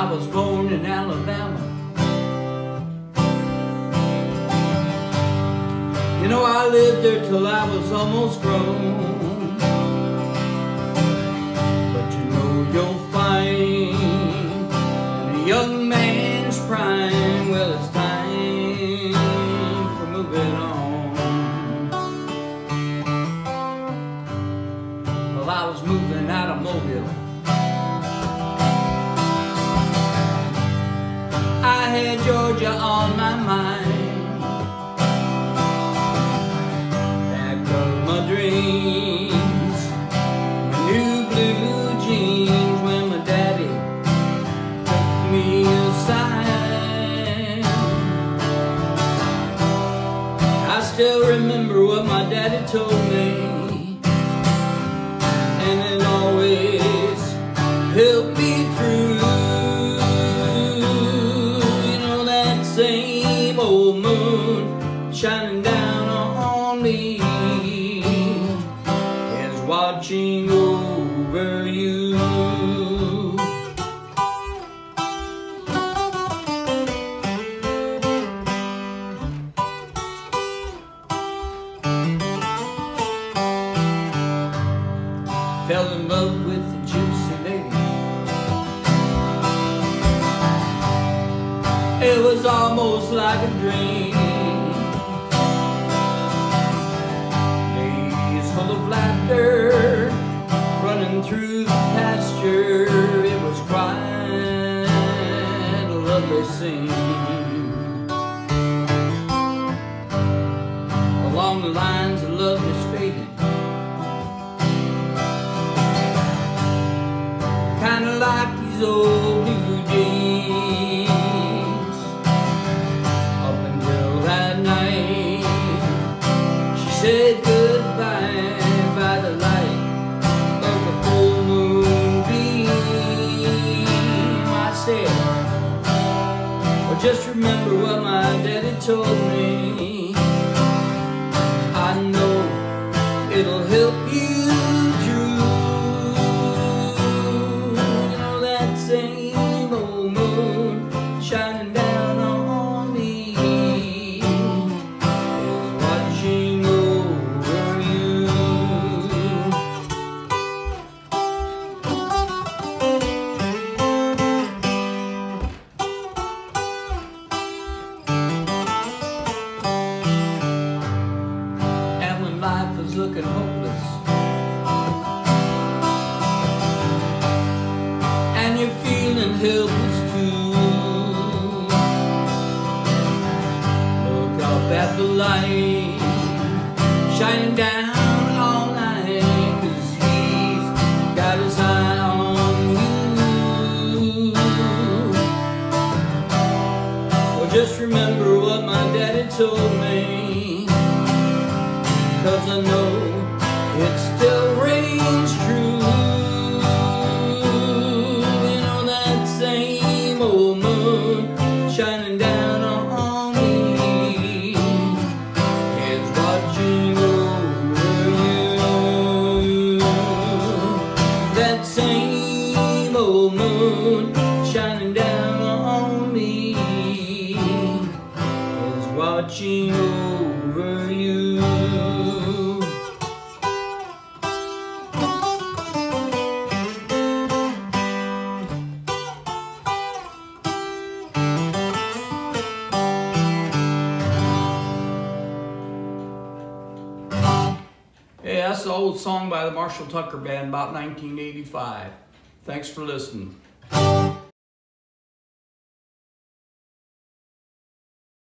I was born in Alabama. You know, I lived there till I was almost grown. Told me, and it always helped me through. You know that same old moon shining down on me is watching Fell in love with a gypsy lady. It was almost like a dream. Days full of laughter, running through the pasture. It was quite a lovely scene. Along the lines of love old blue jeans Up until that night She said goodbye by the light Of the full I said Well just remember what my daddy told me the light Shining down all night. Cause he's got his eye on you. Well just remember what my daddy told me. Cause I know it still rings true. That same old moon shining down on me. Is watching The old song by the Marshall Tucker Band about 1985. Thanks for listening.